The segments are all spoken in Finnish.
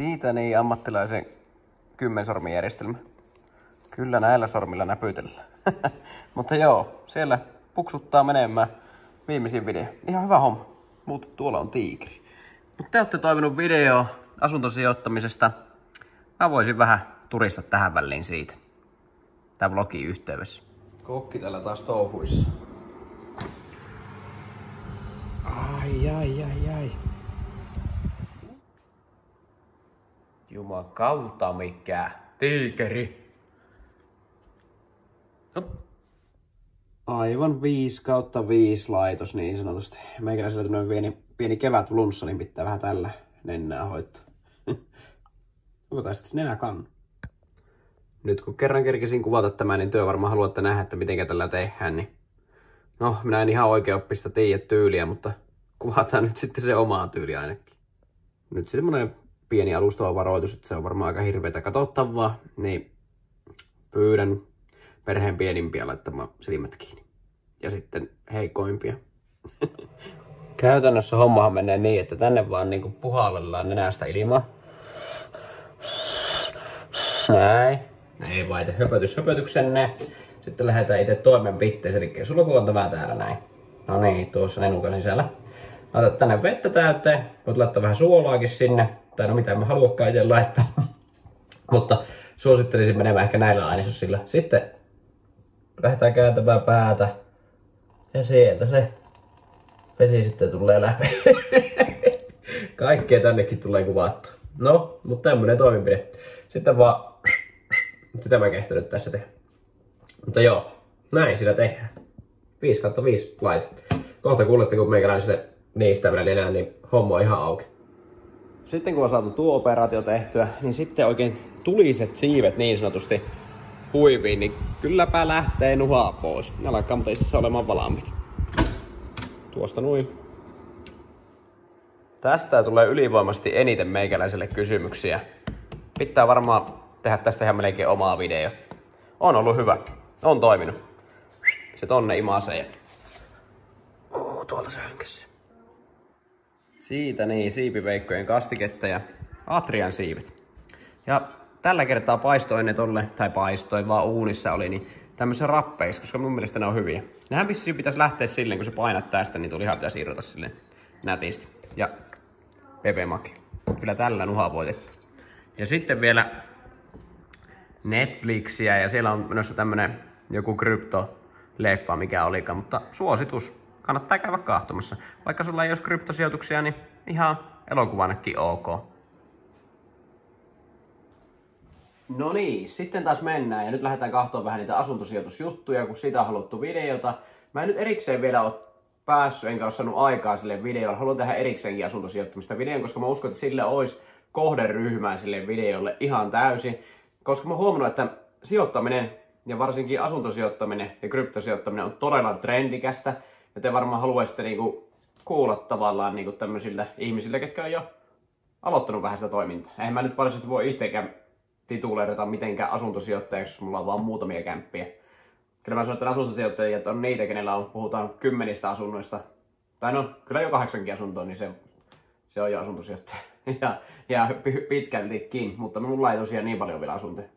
Siitä niin ammattilaisen kymmensormijärjestelmä. Kyllä näillä sormilla näpytellään. Mutta joo, siellä puksuttaa menemään viimeisin video. Ihan hyvä homma. Mutta tuolla on tiikri. Mutta te olette toivonut video asuntosijoittamisesta. Mä voisin vähän turista tähän väliin siitä. Tää vlogi yhteydessä. Kokki täällä taas touhuissa. Ai, ai, ai, ai. Juman kautta mikä tiikeri. Hop. Aivan 5 kautta 5 laitos niin sanotusti. Meikäläisellä tämmönen pieni, pieni kevät flunssa, niin pitää vähän tällä nennää hoitaa. Onko tää sitten nenä kannu? Nyt kun kerran kerkesin kuvata tämän, niin työ varmaan haluatte nähdä, että miten tällä tehdään, niin no, minä en ihan oikeoppista tiedä tyyliä, mutta kuvataan nyt sitten se omaa tyyli ainakin. Nyt semmonen pieni alustava varoitus, että se on varmaan aika hirveätä katsottavaa, niin pyydän perheen pienimpiä laittamaan silmät kiinni. Ja sitten heikoimpia. Käytännössä hommahan menee niin, että tänne vaan niinku puhallellaan nenästä ilmaa. Näin. Ei vaite höpötys höpötyksenne. Sitten lähdetään itse toimenpitteeseen, eli sulku on tämä täällä näin. No niin, tuossa nenukan sisällä. Laitat tänne vettä täyteen. Voit laittaa vähän suolaakin sinne. Tai no mitä mä haluakaan itse laittaa. Mutta suosittelisin menemään ehkä näillä ainesossilla. Sitten lähdetään kääntämään päätä. Ja sieltä se vesi sitten tulee läpi. Kaikkea tännekin tulee kuvattu. No, mutta tämmönen toimenpide. Sitten vaan... Sitä mä kehtänyt tässä tehdä. Mutta joo, näin sitä tehdään. 5 kautta 5 lait. Kohta kuulette, kun meikäläiselle niistä vielä enää, niin homma on ihan auki. Sitten kun on saatu tuo operaatio tehtyä, niin sitten oikein tuliset siivet niin sanotusti huiviin, niin kylläpä lähtee nuhaa pois. Ne alkaa mutta itse olemaan valmiit. Tuosta noin. Tästä tulee ylivoimasti eniten meikäläiselle kysymyksiä. Pitää varmaan tehdä tästä ihan melkein omaa video. On ollut hyvä. On toiminut. Se tonne imasee. Oh, tuolta se hönkässä. Siitä niin, siipiveikkojen kastiketta ja Atrian siivet. Ja tällä kertaa paistoin ne tolle, tai paistoin vaan uunissa oli, niin tämmöisen rappeiksi, koska mun mielestä ne on hyviä. Nehän vissiin pitäisi lähteä silleen, kun sä painat tästä, niin tuli ihan pitäisi irrota silleen nätisti. Ja Pepe Maki. Kyllä tällä nuha voitettu. Ja sitten vielä Netflixiä ja siellä on menossa tämmönen joku kryptoleffa, mikä olikaan, mutta suositus. Kannattaa käydä kahtomassa. Vaikka sulla ei olisi kryptosijoituksia, niin ihan elokuvanakin ok. No niin, sitten taas mennään ja nyt lähdetään kahtoon vähän niitä asuntosijoitusjuttuja, kun sitä on haluttu videota. Mä en nyt erikseen vielä ole päässyt, enkä ole saanut aikaa sille videolle. Haluan tehdä erikseenkin asuntosijoittamista videon, koska mä uskon, että sille olisi kohderyhmää sille videolle ihan täysin. Koska mä huomannut, että sijoittaminen ja varsinkin asuntosijoittaminen ja kryptosijoittaminen on todella trendikästä. Ja te varmaan haluaisitte niinku kuulla tavallaan niinku tämmöisillä ihmisillä, ketkä on jo aloittanut vähän sitä toimintaa. Eihän mä nyt paljon voi itsekään tituleerata mitenkään asuntosijoittajaksi, jos mulla on vaan muutamia kämppiä. Kyllä mä sanon, että asuntosijoittajat on niitä, kenellä on, puhutaan kymmenistä asunnoista. Tai no, kyllä jo kahdeksankin asuntoa, niin se, se on jo asuntosijoittaja. Ja, ja pitkältikin, mutta mulla ei tosiaan niin paljon vielä asuntoja.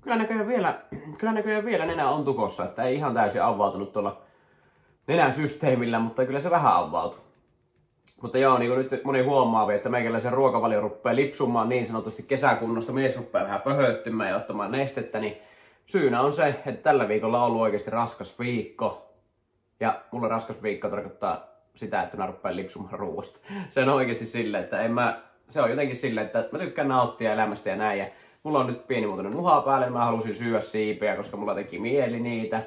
Kyllä näköjään vielä, kyllä näköjään vielä nenä on tukossa, että ei ihan täysin avautunut tuolla nenän systeemillä, mutta kyllä se vähän avautui. Mutta joo, niin kuin nyt moni huomaa, että meikäläisen ruokavalio rupeaa lipsumaan niin sanotusti kesäkunnosta, mies rupeaa vähän pöhöttymään ja ottamaan nestettä, niin syynä on se, että tällä viikolla on ollut oikeasti raskas viikko. Ja mulle raskas viikko tarkoittaa sitä, että mä rupean lipsumaan ruoasta. Se on oikeasti silleen, että en mä, se on jotenkin silleen, että mä tykkään nauttia elämästä ja näin. Ja mulla on nyt pienimuotoinen nuha päälle, niin mä halusin syödä siipeä, koska mulla teki mieli niitä.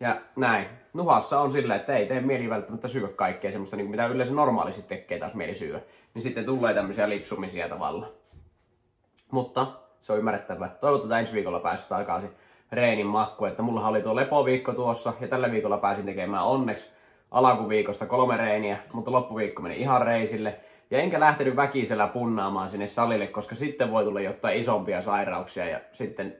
Ja näin. Nuhassa on sillä, että ei tee mieli välttämättä syödä kaikkea semmoista, niin mitä yleensä normaalisti tekee taas mieli syödä. Niin sitten tulee tämmöisiä lipsumisia tavalla. Mutta se on ymmärrettävää. Toivottavasti ensi viikolla päässyt takaisin reenin makku. Että mulla oli tuo lepoviikko tuossa ja tällä viikolla pääsin tekemään onneksi alkuviikosta kolme reeniä, mutta loppuviikko meni ihan reisille. Ja enkä lähtenyt väkisellä punnaamaan sinne salille, koska sitten voi tulla jotain isompia sairauksia ja sitten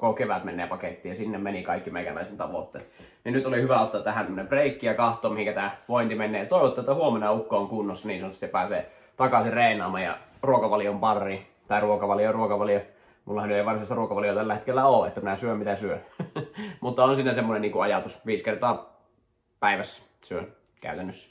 koko kevät menee pakettiin ja sinne meni kaikki meikäläisen tavoitteet. Niin nyt oli hyvä ottaa tähän tämmönen breikki ja kahto, mihinkä tämä vointi menee. Toivottavasti, että huomenna ukko on kunnossa niin sanotusti pääsee takaisin reenaamaan ja ruokavalion pari, tai ruokavalio, ruokavalio. Mullahan ei varsinaista ruokavalio tällä hetkellä ole, että minä syön mitä syön. Mutta on siinä semmoinen niin ajatus, viisi kertaa päivässä syön käytännössä.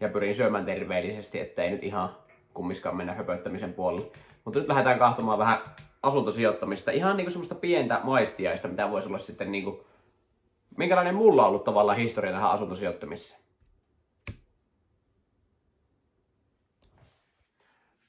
Ja pyrin syömään terveellisesti, ettei nyt ihan kummiskaan mennä höpöttämisen puolelle. Mutta nyt lähdetään kahtomaan vähän asuntosijoittamista. Ihan niinku semmoista pientä maistiaista, mitä voisi olla sitten niinku... Minkälainen mulla on ollut tavallaan historia tähän asuntosijoittamiseen?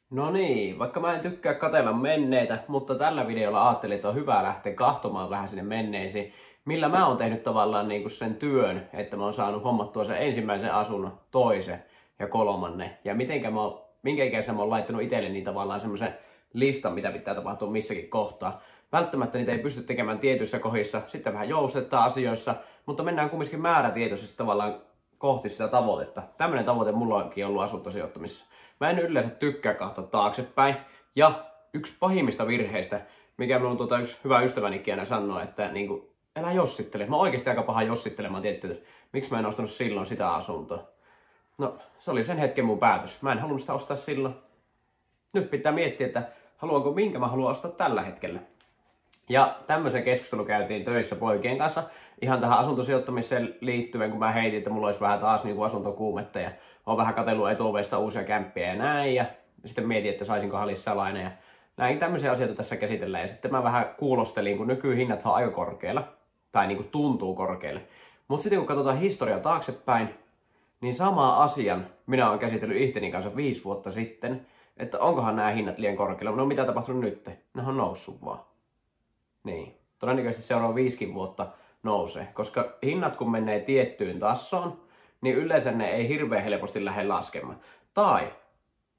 No niin, vaikka mä en tykkää katella menneitä, mutta tällä videolla ajattelin, että on hyvä lähteä kahtomaan vähän sinne menneisiin, millä mä oon tehnyt tavallaan niinku sen työn, että mä oon saanut hommattua sen ensimmäisen asunnon, toisen ja kolmannen. Ja mitenkä mä oon, minkä ikäisenä mä oon laittanut itselle niin tavallaan semmoisen listan, mitä pitää tapahtua missäkin kohtaa. Välttämättä niitä ei pysty tekemään tietyissä kohdissa, sitten vähän joustetaan asioissa, mutta mennään kumminkin määrätietoisesti tavallaan kohti sitä tavoitetta. Tämmöinen tavoite mulla onkin ollut asuntosijoittamissa. Mä en yleensä tykkää katsoa taaksepäin. Ja yksi pahimmista virheistä, mikä minun tuota, yksi hyvä ystävänikin aina sanoi, että niin kuin, älä jossittele. Mä oikeasti aika paha jossittelemaan tietty, miksi mä en ostanut silloin sitä asuntoa. No, se oli sen hetken mun päätös. Mä en halunnut sitä ostaa silloin. Nyt pitää miettiä, että haluanko minkä mä haluan ostaa tällä hetkellä. Ja tämmöisen keskustelu käytiin töissä poikien kanssa ihan tähän asuntosijoittamiseen liittyen, kun mä heitin, että mulla olisi vähän taas niin kuin asuntokuumetta ja on vähän katsellut etuovesta uusia kämppiä ja näin. Ja sitten mietin, että saisinko lissalainen ja näin tämmöisiä asioita tässä käsitellään. Ja sitten mä vähän kuulostelin, kun nykyhinnat on aika korkealla, tai niin kuin tuntuu korkealle. Mutta sitten kun katsotaan historiaa taaksepäin, niin sama asian minä olen käsitellyt ihteni kanssa viisi vuotta sitten, että onkohan nämä hinnat liian korkealla. No mitä tapahtunut nyt? Ne on noussut vaan. Niin. Todennäköisesti seuraava viisikin vuotta nousee, koska hinnat kun menee tiettyyn tasoon, niin yleensä ne ei hirveän helposti lähde laskemaan. Tai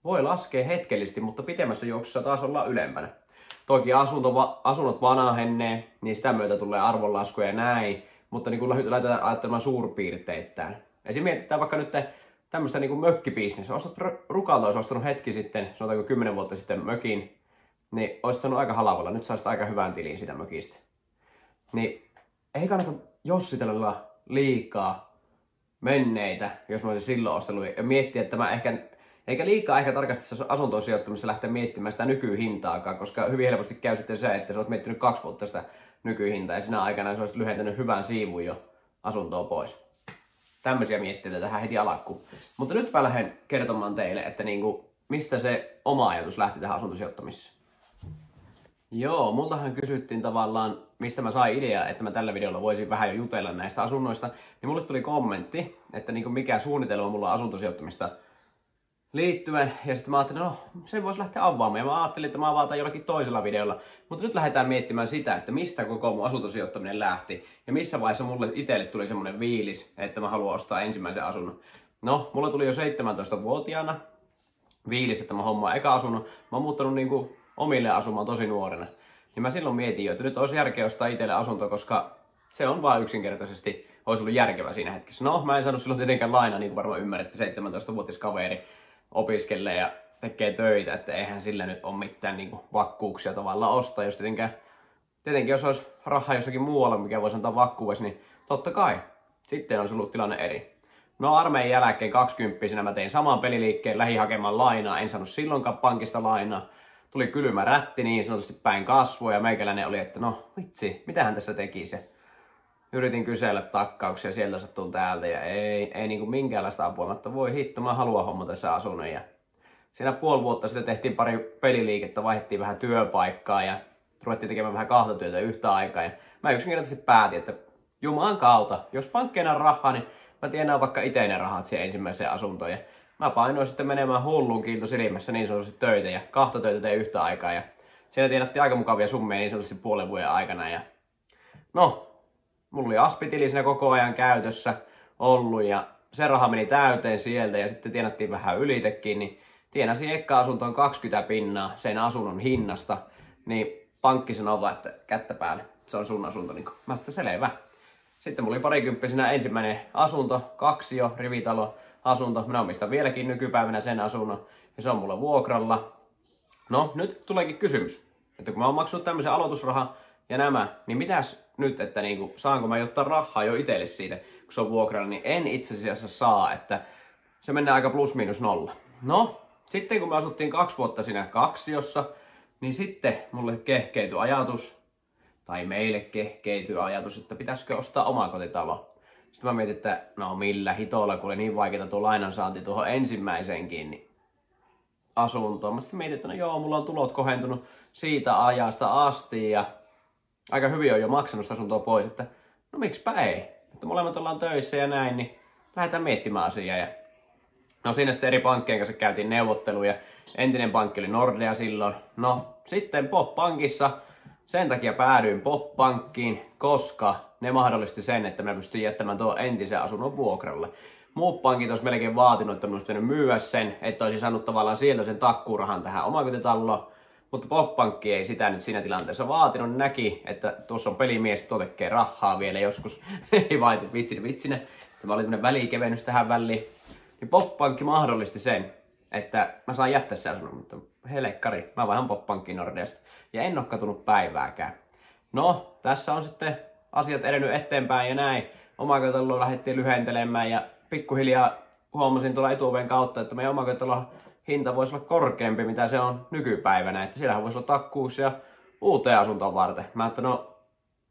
voi laskea hetkellisesti, mutta pitemmässä juoksussa taas olla ylempänä. Toki asunto, asunnot vanahennee, niin sitä myötä tulee arvonlaskuja ja näin, mutta niin kun lähdetään ajattelemaan suurpiirteittäin. Esimerkiksi mietitään vaikka nyt tämmöistä niin mökkibisnes. Ostat rukalta, olisi ostanut hetki sitten, sanotaanko 10 vuotta sitten mökin, niin olisit saanut aika halavalla. Nyt saisit aika hyvän tilin sitä mökistä. Niin ei kannata jossitella liikaa menneitä, jos mä olisin silloin ostanut. Ja miettiä, että mä ehkä, eikä liikaa ehkä tarkasti asuntoon sijoittamisessa lähteä miettimään sitä nykyhintaakaan, koska hyvin helposti käy sitten se, että sä oot miettinyt kaksi vuotta sitä nykyhintaa ja sinä aikana sä olisit lyhentänyt hyvän siivun jo asuntoa pois. Tämmöisiä mietteitä tähän heti alakkuun. Mutta nyt mä lähden kertomaan teille, että niinku, mistä se oma ajatus lähti tähän asuntosijoittamiseen. Joo, multahan kysyttiin tavallaan, mistä mä sain ideaa, että mä tällä videolla voisin vähän jo jutella näistä asunnoista. Niin mulle tuli kommentti, että niin mikä suunnitelma mulla on asuntosijoittamista liittyen. Ja sitten mä ajattelin, no sen voisi lähteä avaamaan. Ja mä ajattelin, että mä avaan jollakin toisella videolla. Mutta nyt lähdetään miettimään sitä, että mistä koko mun asuntosijoittaminen lähti. Ja missä vaiheessa mulle itselle tuli semmonen viilis, että mä haluan ostaa ensimmäisen asunnon. No, mulla tuli jo 17-vuotiaana viilis, että mä hommaan eka asunnon. Mä oon muuttanut niinku omille asumaan tosi nuorena. Niin mä silloin mietin jo, että nyt olisi järkeä ostaa itselle asunto, koska se on vaan yksinkertaisesti, olisi ollut järkevä siinä hetkessä. No, mä en saanut silloin tietenkään laina, niin kuin varmaan ymmärrätte, 17-vuotias kaveri opiskelee ja tekee töitä, että eihän sillä nyt ole mitään niin kuin, vakkuuksia tavallaan ostaa, jos tietenkään, tietenkin jos olisi rahaa jossakin muualla, mikä voisi antaa vakkuudessa, niin totta kai, sitten olisi ollut tilanne eri. No armeijan jälkeen 20 mä tein saman peliliikkeen, lähi hakemaan lainaa, en saanut silloinkaan pankista lainaa tuli kylmä rätti niin sanotusti päin kasvoa ja meikäläinen oli, että no vitsi, mitä hän tässä tekisi. Yritin kysellä takkauksia sieltä sattuu täältä ja ei, ei niinku minkäänlaista apua, mutta voi hitto, mä haluan homma tässä asunnon. Ja siinä puoli vuotta sitten tehtiin pari peliliikettä, vaihdettiin vähän työpaikkaa ja ruvettiin tekemään vähän kahta työtä yhtä aikaa. Ja mä yksinkertaisesti päätin, että Jumalan kautta, jos pankkeina on rahaa, niin mä tienaan vaikka itse ne rahat siihen ensimmäiseen asuntoon. Ja mä painoin sitten menemään hullun kiilto silmässä niin sanotusti töitä ja kahta töitä tein yhtä aikaa ja siinä tienattiin aika mukavia summia niin sanotusti puolen vuoden aikana ja no, mulla oli aspitili siinä koko ajan käytössä ollut ja se raha meni täyteen sieltä ja sitten tienattiin vähän ylitekin, niin tienasin ekka asuntoon 20 pinnaa sen asunnon hinnasta, niin pankki sanoi vaan, että kättä päälle, se on sun asunto. Niin mä sitten selvä. Sitten mulla oli parikymppisenä ensimmäinen asunto, kaksi jo, rivitalo, asunto. Minä omistan vieläkin nykypäivänä sen asunnon ja se on mulla vuokralla. No, nyt tuleekin kysymys. Että kun mä oon maksanut tämmöisen aloitusrahan ja nämä, niin mitäs nyt, että niinku, saanko mä ottaa rahaa jo itselle siitä, kun se on vuokralla, niin en itse asiassa saa, että se menee aika plus miinus nolla. No, sitten kun me asuttiin kaksi vuotta siinä kaksiossa, niin sitten mulle kehkeytyi ajatus, tai meille kehkeytyi ajatus, että pitäisikö ostaa oma kotitalo. Sitten mä mietin, että no millä hitolla, kun oli niin vaikeaa tuo lainansaanti tuohon ensimmäiseenkin niin asuntoon. Mä sitten mietin, että no joo, mulla on tulot kohentunut siitä ajasta asti ja aika hyvin on jo maksanut sitä asuntoa pois, että no miksipä ei. Että molemmat ollaan töissä ja näin, niin lähdetään miettimään asiaa. Ja no siinä sitten eri pankkien kanssa käytiin neuvotteluja. Entinen pankki oli Nordea silloin. No sitten Pop-pankissa sen takia päädyin Pop-pankkiin, koska ne mahdollisti sen, että mä pystyin jättämään tuon entisen asunnon vuokralle. Muut pankit olisi melkein vaatinut, että minusta myyä sen, että olisi saanut tavallaan sieltä sen takkuurahan tähän omakotitalloon. Mutta Poppankki ei sitä nyt siinä tilanteessa vaatinut. Näki, että tuossa on pelimies, tuo tekee rahaa vielä joskus. ei vaan, vitsinä vitsinä. Tämä oli tämmöinen välikevennys tähän väliin. Niin Poppankki mahdollisti sen, että mä saan jättää sen asunnon. Mutta helekkari, mä vaihan Poppankkiin Nordeasta. Ja en ole katunut päivääkään. No, tässä on sitten asiat edennyt eteenpäin ja näin. Omakotitaloa lähdettiin lyhentelemään ja pikkuhiljaa huomasin tuolla etuoven kautta, että meidän omakotitalon hinta voisi olla korkeampi, mitä se on nykypäivänä. Että siellähän voisi olla takkuuksia uuteen asuntoon varten. Mä että no,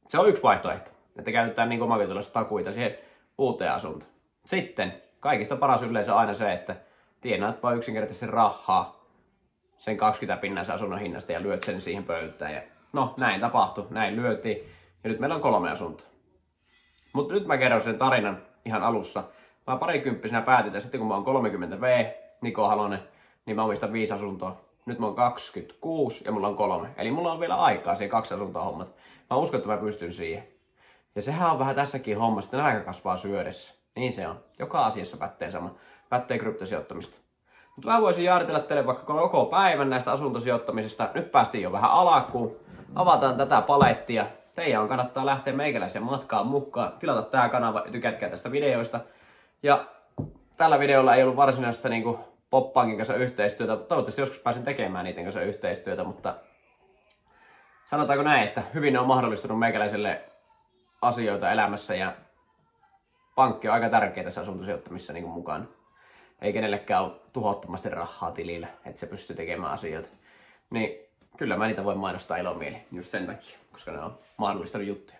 se on yksi vaihtoehto, että käytetään niin omakotitalossa takuita siihen uuteen asuntoon. Sitten kaikista paras yleensä aina se, että tienaatpa yksinkertaisesti rahaa sen 20 pinnan asunnon hinnasta ja lyöt sen siihen pöytään. Ja no, näin tapahtui, näin lyötiin. Ja nyt meillä on kolme asuntoa. Mutta nyt mä kerron sen tarinan ihan alussa. Mä parikymppisenä päätin, että sitten kun mä oon 30 V, Niko Halonen, niin mä omistan viisi asuntoa. Nyt mä oon 26 ja mulla on kolme. Eli mulla on vielä aikaa siihen kaksi asuntoa hommat. Mä uskon, että mä pystyn siihen. Ja sehän on vähän tässäkin hommassa, että nälkä kasvaa syödessä. Niin se on. Joka asiassa pätee sama. Pätee kryptosijoittamista. Mutta mä voisin jaaritella teille vaikka koko päivän näistä asuntosijoittamisesta. Nyt päästiin jo vähän alakuun. Avataan tätä palettia. Teidän on kannattaa lähteä meikäläisen matkaan mukaan. Tilata tää kanava ja tykätkää tästä videoista. Ja tällä videolla ei ollut varsinaista niin Poppankin kanssa yhteistyötä. Toivottavasti joskus pääsen tekemään niiden kanssa yhteistyötä, mutta sanotaanko näin, että hyvin on mahdollistunut meikäläiselle asioita elämässä ja pankki on aika tärkeä tässä asuntosijoittamissa niin mukaan. Ei kenellekään ole tuhottomasti rahaa tilillä, että se pystyy tekemään asioita. Niin kyllä mä niitä voin mainostaa ilomieli just sen takia, koska ne on mahdollistanut juttuja.